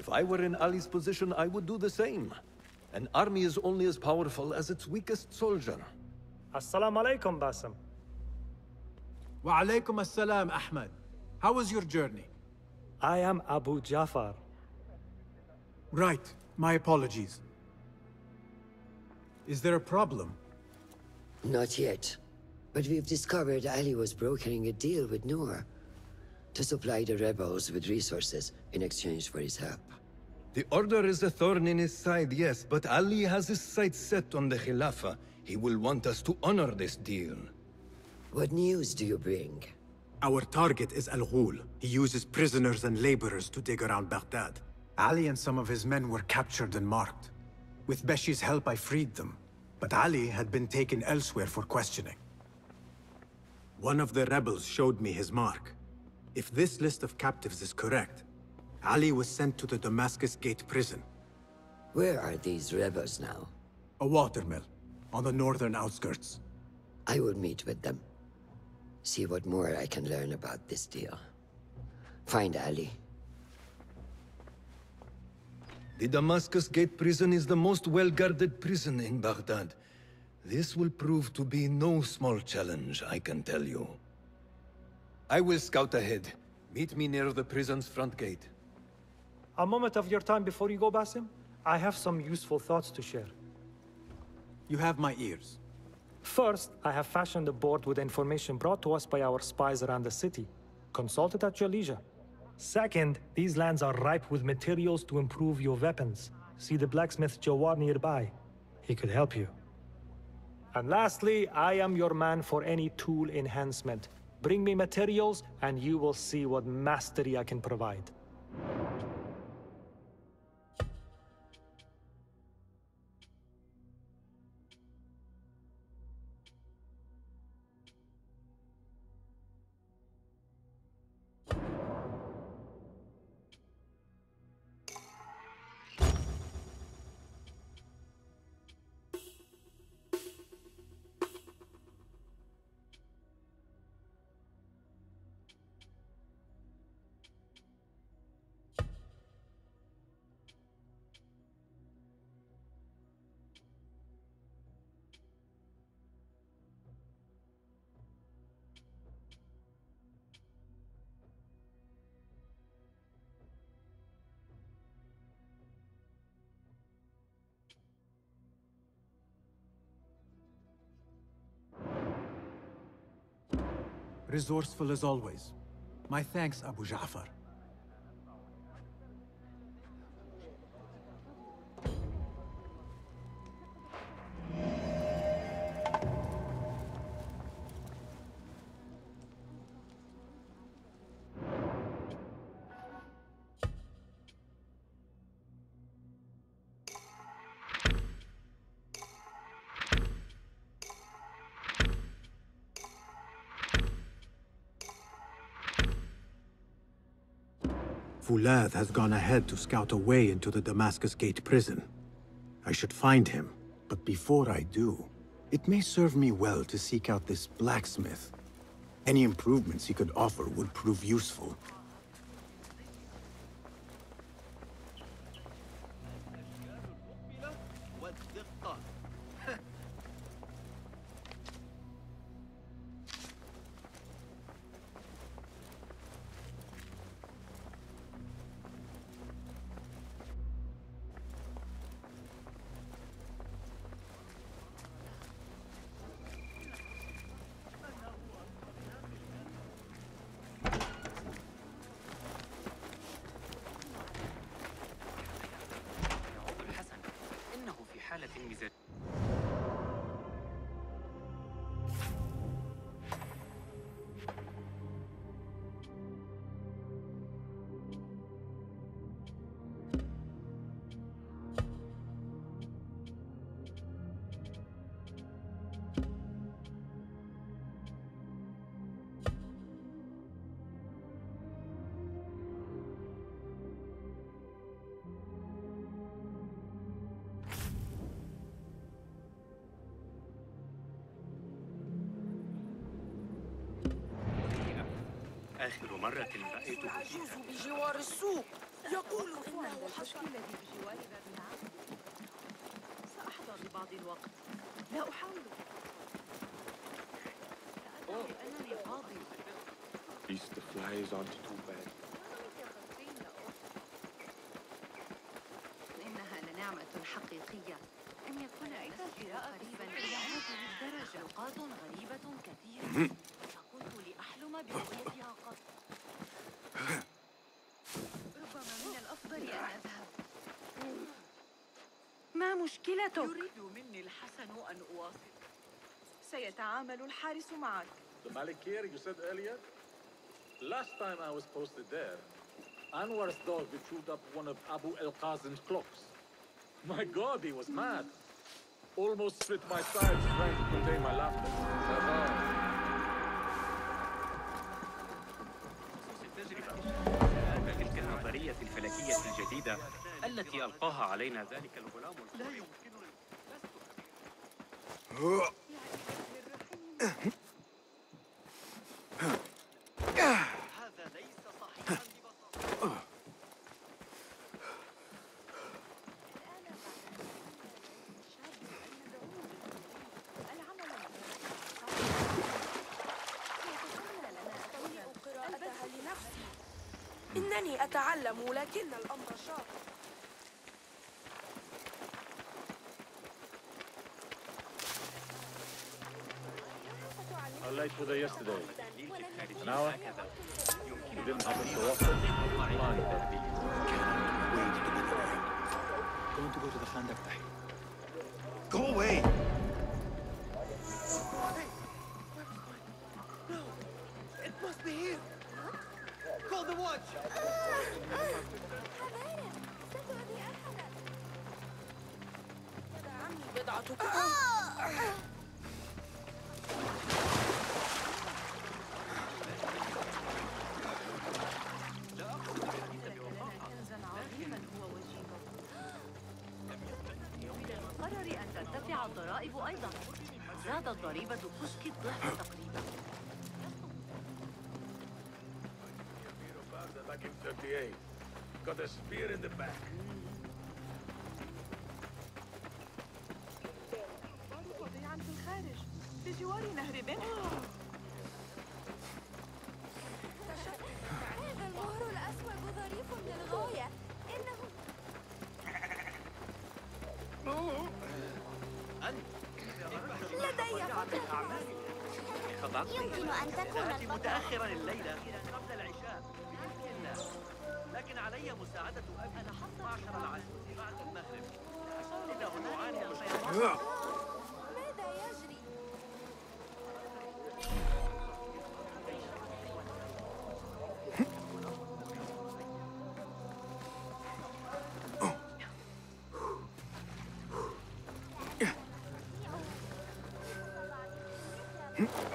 If I were in Ali's position, I would do the same. An army is only as powerful as its weakest soldier. Assalamu alaikum, Basim. Wa alaykum assalam, Ahmed. How was your journey? I am Abu Jafar. Right. My apologies. Is there a problem? Not yet. But we've discovered Ali was brokering a deal with Noor to supply the rebels with resources in exchange for his help. The Order is a thorn in his side, yes, but Ali has his sights set on the Khilafah. He will want us to honor this deal. What news do you bring? Our target is Al Ghul. He uses prisoners and laborers to dig around Baghdad. Ali and some of his men were captured and marked. With Beshi's help, I freed them. But Ali had been taken elsewhere for questioning. One of the rebels showed me his mark. If this list of captives is correct, Ali was sent to the Damascus Gate prison. Where are these rebels now? A watermill, on the northern outskirts. I will meet with them. See what more I can learn about this deal. Find Ali. The Damascus Gate prison is the most well-guarded prison in Baghdad. This will prove to be no small challenge, I can tell you. I will scout ahead. Meet me near the prison's front gate. A moment of your time before you go, Basim. I have some useful thoughts to share. You have my ears. First, I have fashioned a board with information brought to us by our spies around the city. Consult it at your leisure. Second, these lands are ripe with materials to improve your weapons. See the blacksmith Jawar nearby. He could help you. And lastly, I am your man for any tool enhancement. Bring me materials, and you will see what mastery I can provide. Resourceful as always. My thanks, Abu Ja'far. Fuladh has gone ahead to scout a way into the Damascus Gate prison. I should find him, but before I do, it may serve me well to seek out this blacksmith. Any improvements he could offer would prove useful. آخر مرة رأيته يجوز بجوار السوق. يقول إنه حصل الذي بجوار باب العام سأحضر لبعض الوقت. لا أحاول. سأذهب لأنني فاضي. Least the flies aren't too bad. إنها لنعمة حقيقية. أن يكون إحساسي قريبا. إلى هذه الدرجة أوقات غريبة كثيرة. مشكلتك؟ يريد مني الحسن أن أواصل سيتعامل الحارس معك The Malikir you said earlier? Last time I was posted there, Anwar's dog chewed up one of Abu El Qasim's clocks. My god, he was mad. Almost split my sides trying to contain my laughter. تلك النظرية الفلكية الجديدة التي ألقاها علينا ذلك الغلام لا يمكنني هذا ليس صحيحا ببساطة. قراءتها لنفسي إنني أتعلم لكن الأمر شاق. How late were yesterday? An hour? You didn't happen so often? Fine. Going to go to the Khandak Tahir. Go away! It must be here! Call the watch! زادت ضريبة كشك الضعف تقريبا Back in 38. Got a spear in the back. في الخارج بجوار نهر بن يمكن أن تكون البطل. متأخرا الليلة قبل العشاء. بإذن الله. لكن علي مساعدة أبي. 12 العشر بعد المغرب. إنه يعاني الفيضان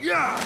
Yeah!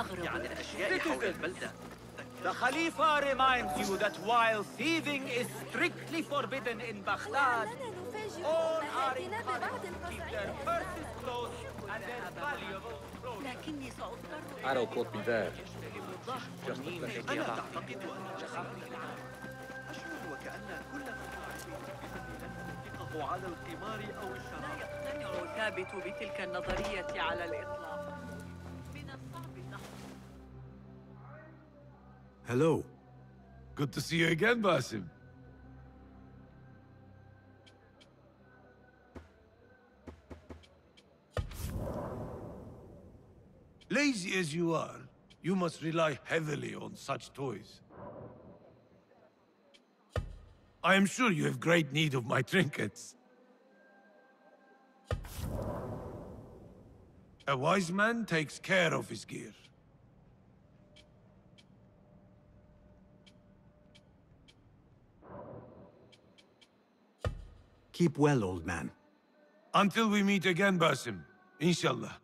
الحديث عن الأشياء حول البلدة The Khalifa reminds you that while thieving is strictly forbidden in Baghdad, all are encouraged to keep their purses closed and their valuables. لكني سأضطر Arrow caught me there. Just a flash. أنا أعتقد أن شخصي أشعر وكأن كل على القمار أو لا الشراب يقتنع ثابت بتلك النظرية على الإطلاق Hello. Good to see you again, Basim. Lazy as you are, you must rely heavily on such toys. I am sure you have great need of my trinkets. A wise man takes care of his gear. Keep well, old man. Until we meet again, Basim. Inshallah.